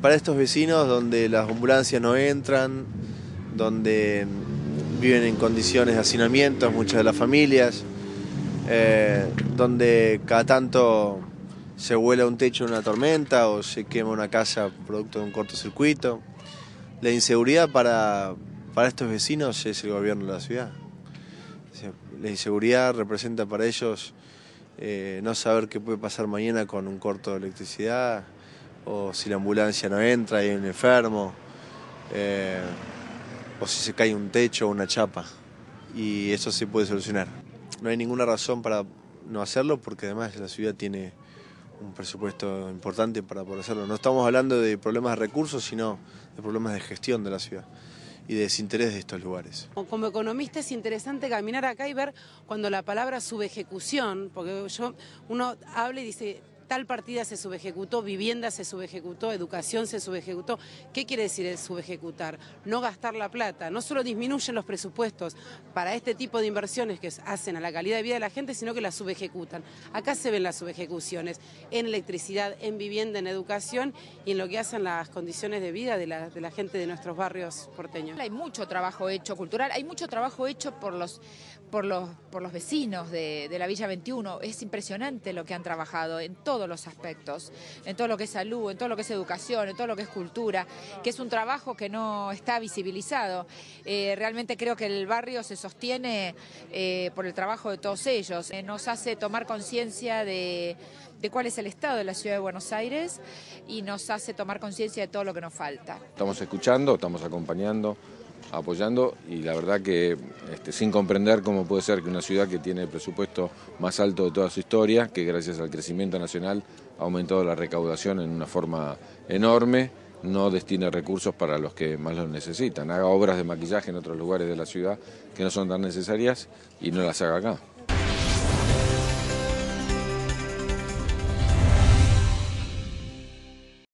para estos vecinos donde las ambulancias no entran, donde viven en condiciones de hacinamiento muchas de las familias, eh, donde cada tanto se vuela un techo en una tormenta o se quema una casa producto de un cortocircuito. La inseguridad para, para estos vecinos es el gobierno de la ciudad. La inseguridad representa para ellos eh, no saber qué puede pasar mañana con un corto de electricidad o si la ambulancia no entra y hay un enfermo. Eh, o si se cae un techo o una chapa. Y eso se puede solucionar. No hay ninguna razón para no hacerlo porque además la ciudad tiene un presupuesto importante para poder hacerlo. No estamos hablando de problemas de recursos, sino de problemas de gestión de la ciudad y de desinterés de estos lugares. Como economista es interesante caminar acá y ver cuando la palabra subejecución, porque yo uno habla y dice tal partida se subejecutó, vivienda se subejecutó, educación se subejecutó. ¿Qué quiere decir subejecutar? No gastar la plata. No solo disminuyen los presupuestos para este tipo de inversiones que hacen a la calidad de vida de la gente, sino que la subejecutan. Acá se ven las subejecuciones en electricidad, en vivienda, en educación y en lo que hacen las condiciones de vida de la, de la gente de nuestros barrios porteños. Hay mucho trabajo hecho cultural, hay mucho trabajo hecho por los, por los, por los vecinos de, de la Villa 21. Es impresionante lo que han trabajado en todo los aspectos, en todo lo que es salud, en todo lo que es educación, en todo lo que es cultura, que es un trabajo que no está visibilizado. Eh, realmente creo que el barrio se sostiene eh, por el trabajo de todos ellos. Eh, nos hace tomar conciencia de, de cuál es el estado de la ciudad de Buenos Aires y nos hace tomar conciencia de todo lo que nos falta. Estamos escuchando, estamos acompañando apoyando y la verdad que este, sin comprender cómo puede ser que una ciudad que tiene el presupuesto más alto de toda su historia, que gracias al crecimiento nacional ha aumentado la recaudación en una forma enorme, no destine recursos para los que más los necesitan, haga obras de maquillaje en otros lugares de la ciudad que no son tan necesarias y no las haga acá.